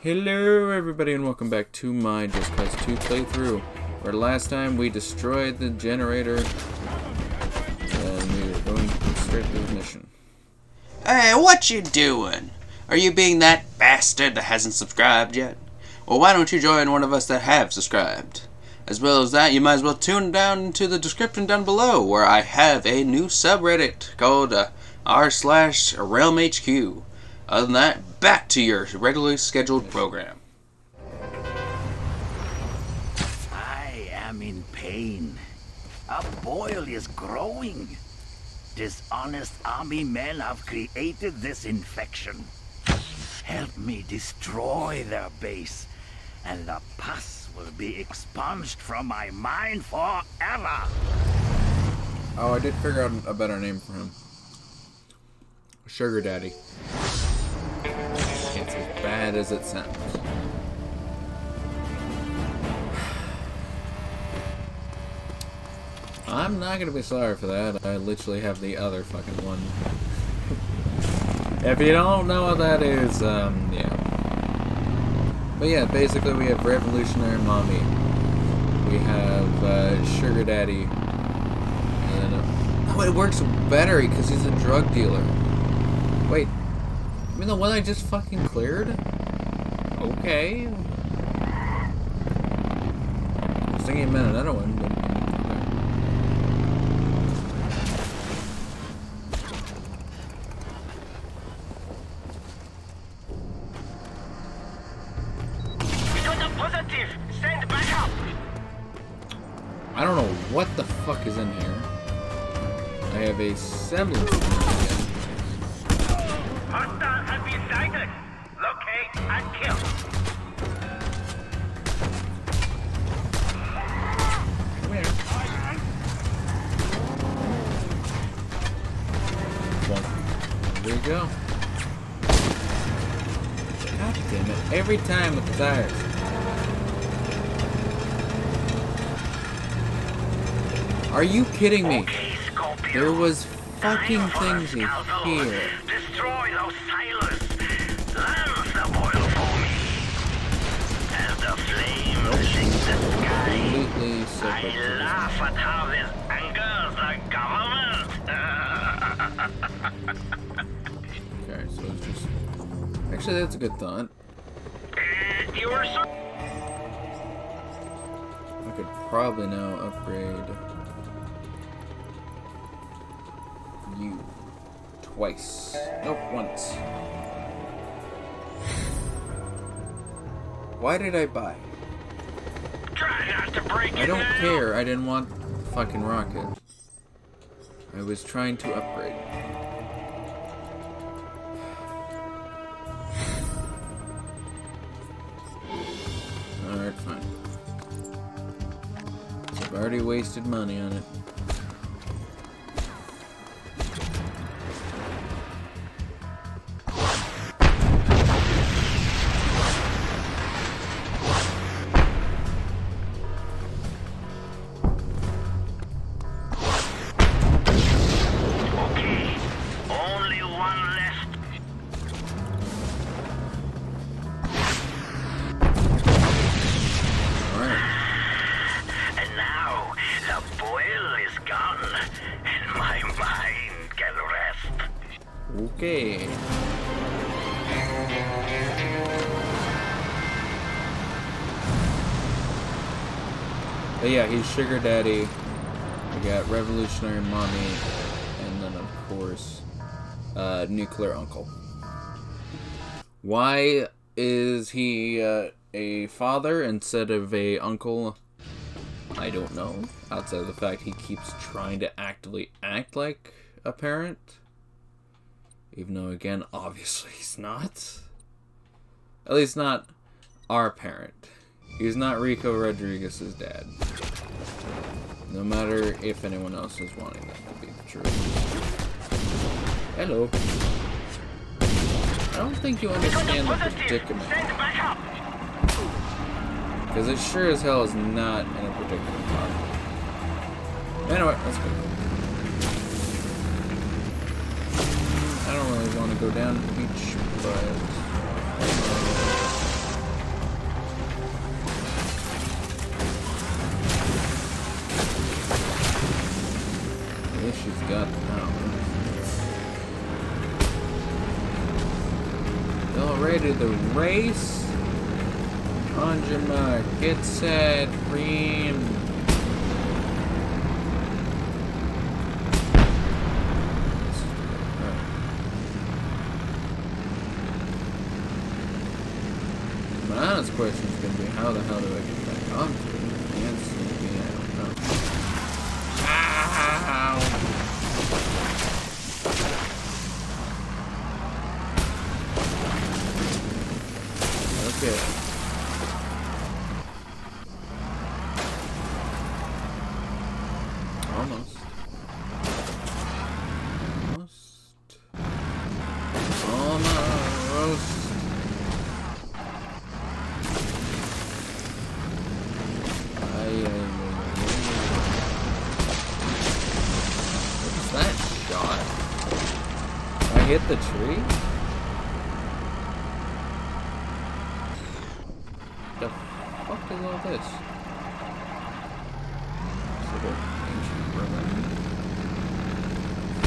Hello everybody and welcome back to my Just Cause 2 playthrough. Where last time we destroyed the generator and we were going to start this mission. Hey, what you doing? Are you being that bastard that hasn't subscribed yet? Well, why don't you join one of us that have subscribed? As well as that, you might as well tune down to the description down below, where I have a new subreddit called uh, r slash realm HQ. Other than that, back to your regularly scheduled program. I am in pain. A boil is growing. Dishonest army men have created this infection. Help me destroy their base, and the pus will be expunged from my mind forever. Oh, I did figure out a better name for him. Sugar Daddy. It's as bad as it sounds. I'm not gonna be sorry for that. I literally have the other fucking one. if you don't know what that is, um, yeah. But yeah, basically we have Revolutionary Mommy. We have uh, Sugar Daddy. And then, uh, oh, it works better because he's a drug dealer. Wait, the one I just fucking cleared? Okay. I was thinking I meant another one, but... okay. We got a positive. Send backup. I don't know what the fuck is in here. I have a semblance go. God damn it. Every time with the tires. Are you kidding me? Okay, There was fucking things here. Destroy those sailors. Lance the boil for me. As the flames shake the sky. I separate. to this laugh at how this Actually, that's a good thought. Uh, you were so. I could probably now upgrade you twice. Nope, once. Why did I buy? Try not to break I don't now. care. I didn't want fucking rocket. I was trying to upgrade. Already wasted money on it. He's Sugar Daddy. We got Revolutionary Mommy, and then of course, uh, Nuclear Uncle. Why is he uh, a father instead of a uncle? I don't know. Outside of the fact he keeps trying to actively act like a parent. Even though, again, obviously he's not. At least not our parent. He's not Rico Rodriguez's dad. No matter if anyone else is wanting that to be the truth. Hello. I don't think you understand the predicament. Because it sure as hell is not in a predicament. Anyway, let's go. I don't really want to go down to the beach, but... gut now. Accelerated the race. Anjama, get set, My honest question is going to be how the hell do I get back onto it?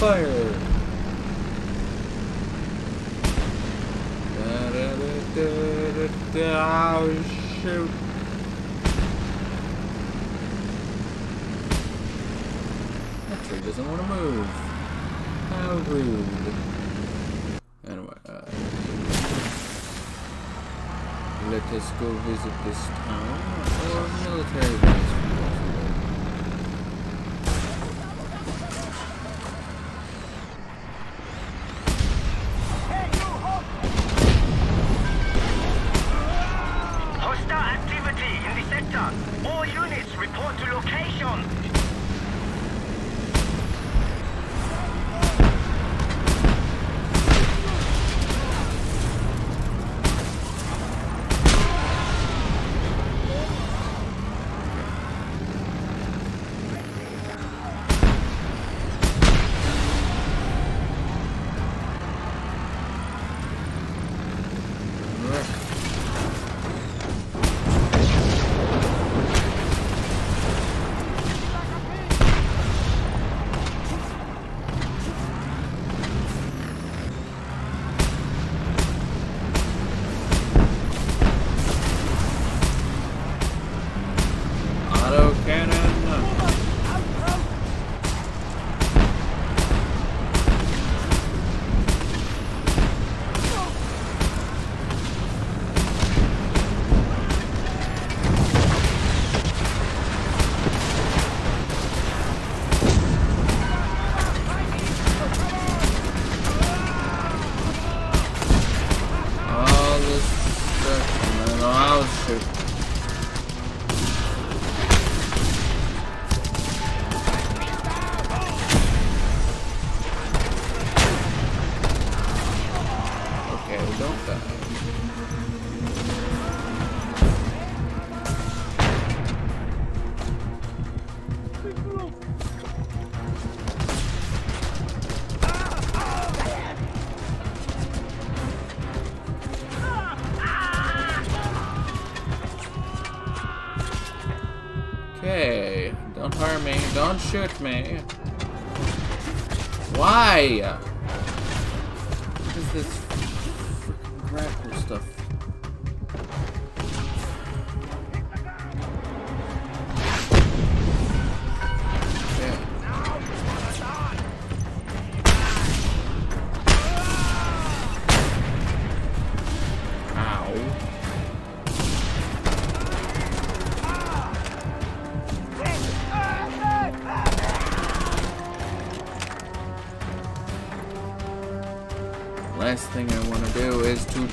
Fire! Da, da, da, da, oh, shoot! That tree doesn't want to move. How rude. Anyway, uh, let us go visit this town or military base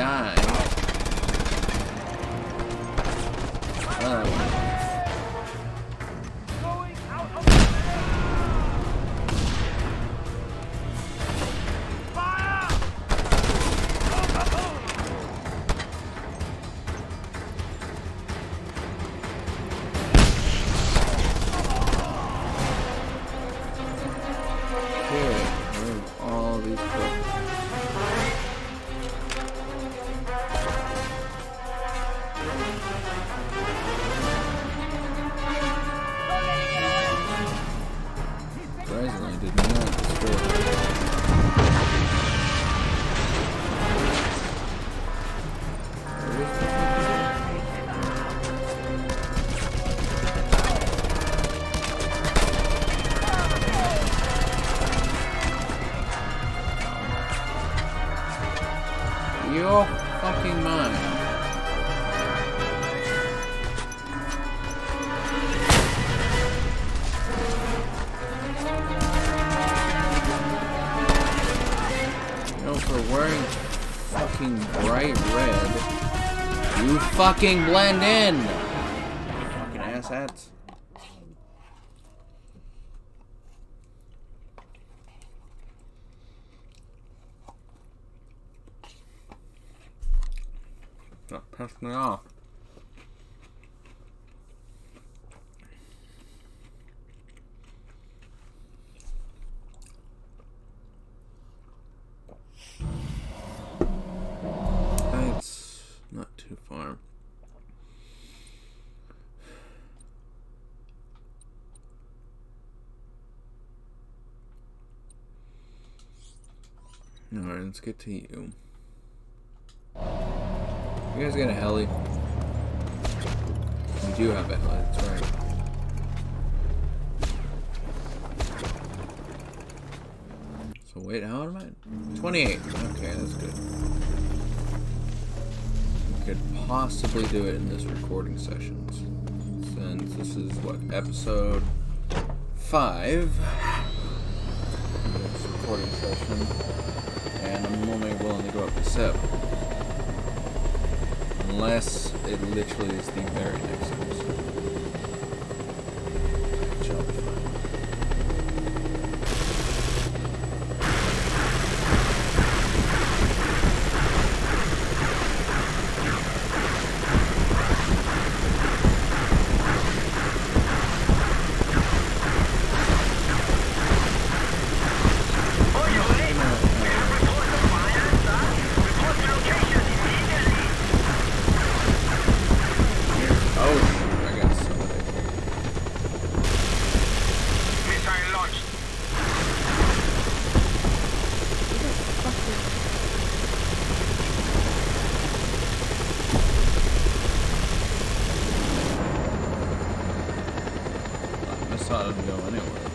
die. Fucking blend in. Fucking asshats. That pissed me off. It's not too far. Alright, let's get to you. You guys got a heli? We do have a heli, that's right. So wait, how am I? 28. Okay, that's good. We could possibly do it in this recording session. Since this is what, episode 5 this recording session. And I'm only willing to go up to 7. Unless it literally is the very next episode. Which I'll be fine. Oh, shoot, I got somebody. Missile launched. I saw them go anywhere.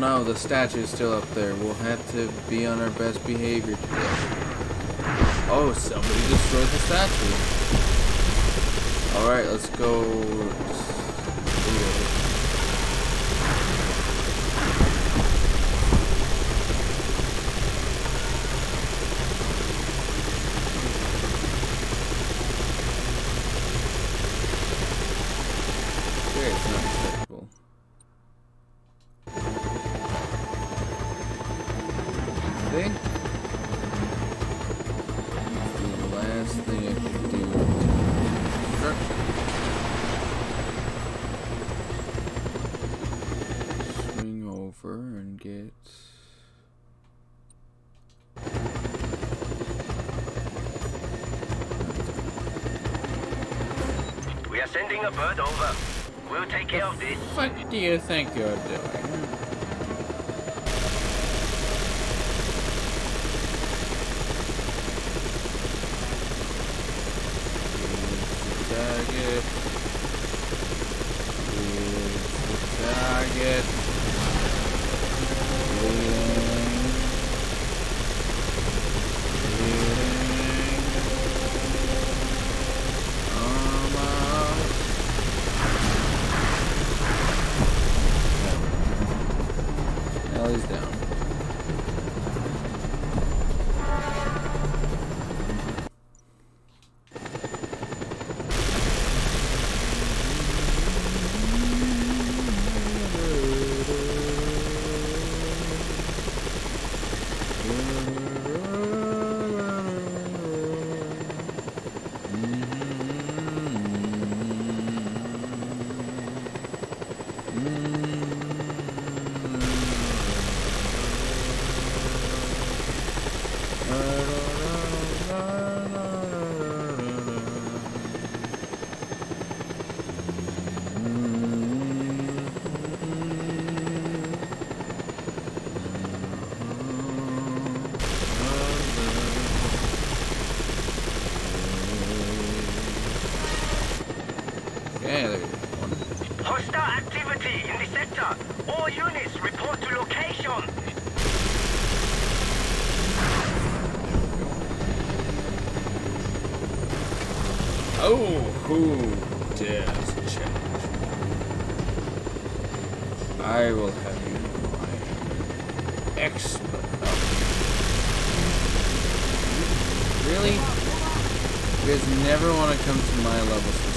No, the statue's still up there. We'll have to be on our best behavior today. Oh, somebody destroyed the statue. Alright, let's go. Over. We'll take care of this. What do you think you're doing? Target. Target. Leading. Leading. Almost. Now he's down. Okay, there's one. Hostile activity in the sector. All units report to location. Oh, who dares challenge? I will have you know I expert. Really? You guys never want to come to my level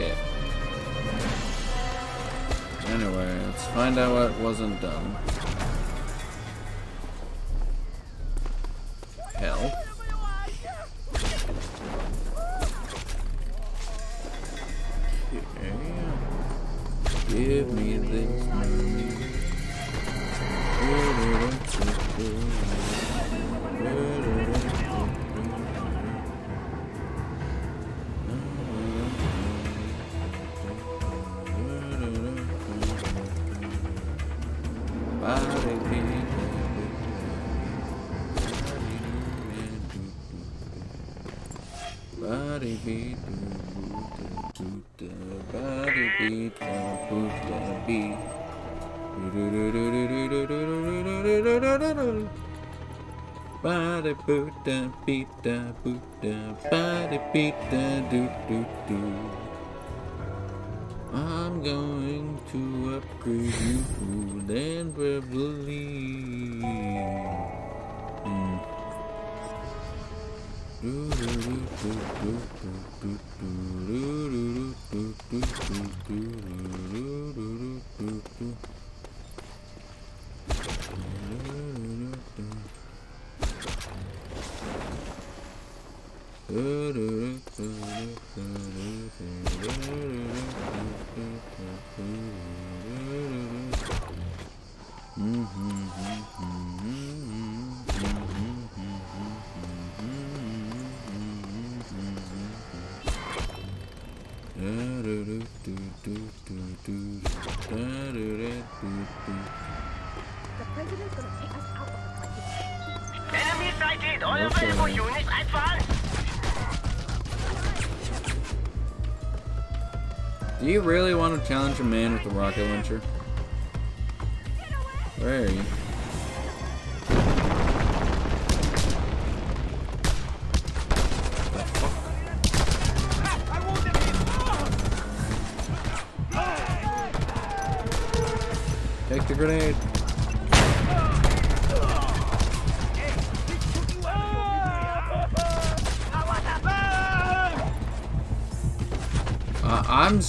Dead. Anyway, let's find out what wasn't done. Boot da beat da boot da body beat da do do do. I'm going to upgrade you then believe. Hmm. Do do do do do do do do do do do do do do do do do do. The president's gonna Enemy sighted. All available units Do you really want to challenge a man with a rocket launcher? Where are you?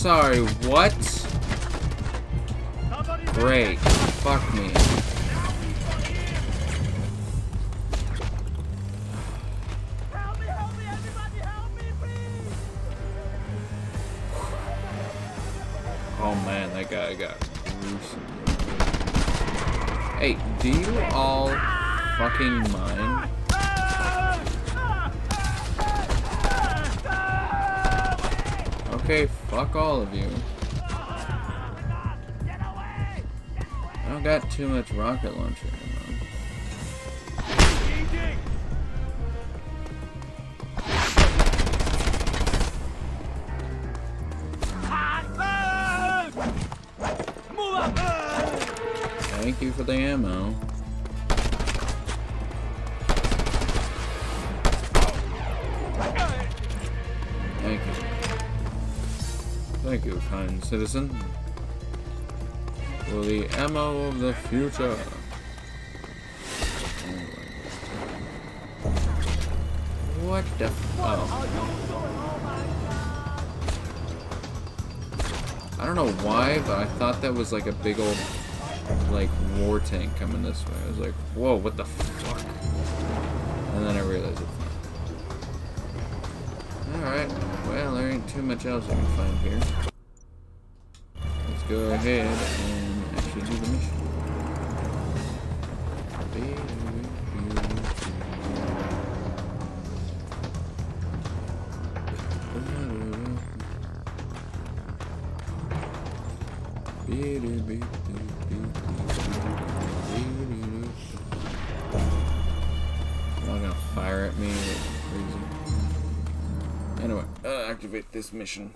Sorry, what? Great. Fuck me. Oh man, that guy got gruesome. Hey, do you all fucking mind? Okay, fuck all of you. I don't got too much rocket launcher ammo. Thank you for the ammo. Kind citizen. For the ammo of the future. What the f- oh. I don't know why, but I thought that was like a big old, like, war tank coming this way. I was like, whoa, what the fuck? And then I realized it's. Alright, well, there ain't too much else I can find here. Go ahead and actually do the mission. Not gonna fire at me. That's crazy. Anyway, uh, activate this mission.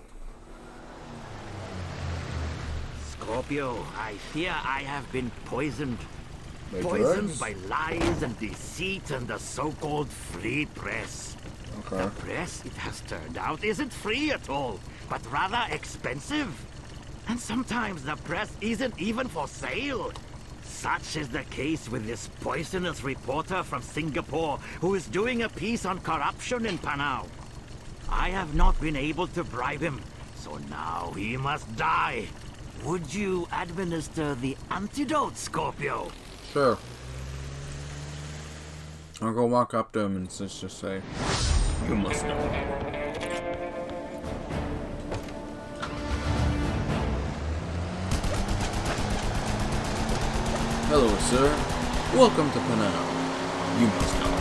Scorpio, I fear I have been poisoned. Poisoned drugs? by lies and deceit and the so-called free press. The press, it has turned out, isn't free at all, but rather expensive. And sometimes the press isn't even for sale. Such is the case with this poisonous reporter from Singapore who is doing a piece on corruption in Panau. I have not been able to bribe him, so now he must die. Would you administer the antidote, Scorpio? Sure. I'll go walk up to him and just just say, "You must know." Hello, sir. Welcome to Panau. You must know.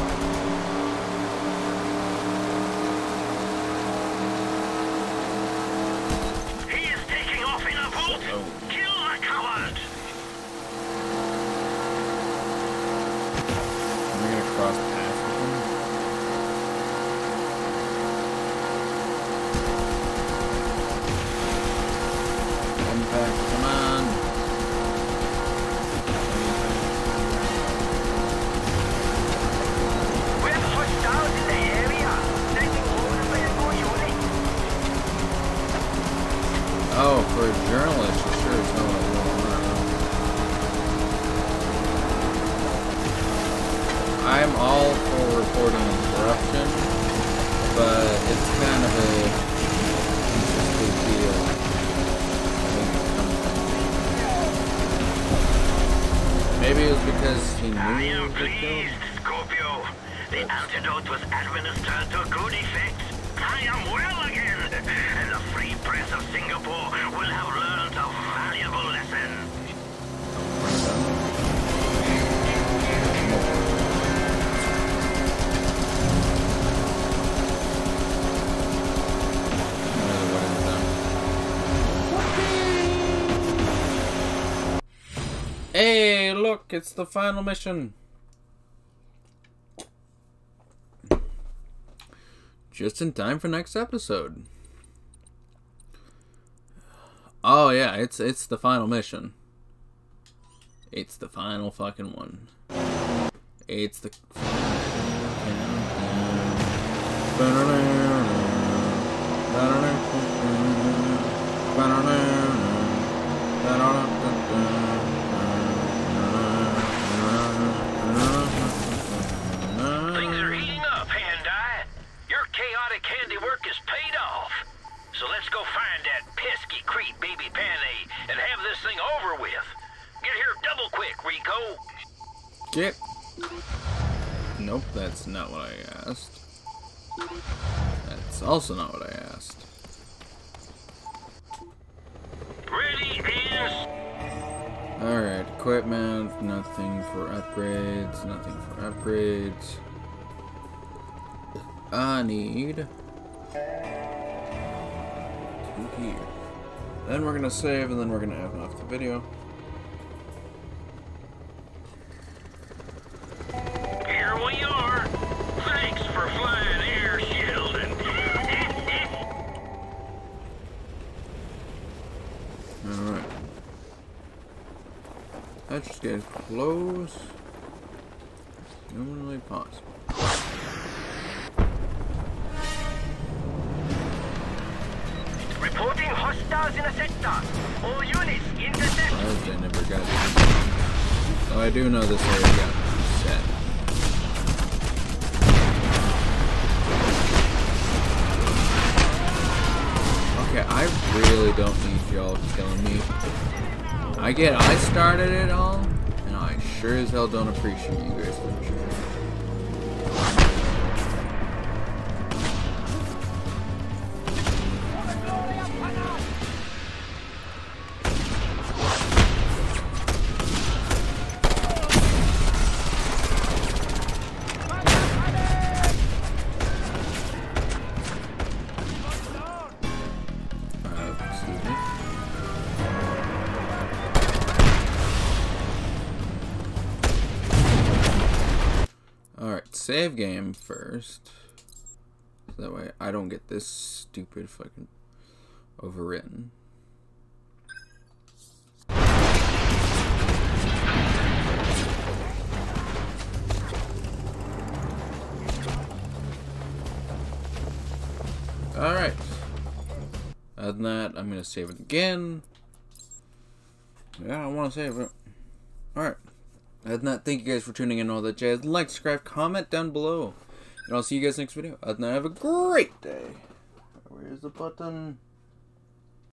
In knew am the kill. Scorpio. The antidote was administered to good effect. I am well again, and the free press of Singapore will have learned a valuable lesson. Hey, look, it's the final mission. Just in time for next episode. Oh yeah, it's it's the final mission. It's the final fucking one. It's the need two here. Then we're gonna save and then we're gonna open off the video. Here we are. Thanks for flying air. Alright. Let's just close humanly possible. Hostiles in the sector. All units intercept. Surprised I never got Oh, I do know this area got set. Okay, I really don't need y'all killing me. I get I started it all, and I sure as hell don't appreciate you guys for it. Save game first. So that way I don't get this stupid fucking overwritten. Alright. Other than that, I'm gonna save it again. Yeah, I want to save it. Alright. Other than that, thank you guys for tuning in all that jazz. Like, subscribe, comment down below. And I'll see you guys next video. Other than that, have a great day. Where's the button?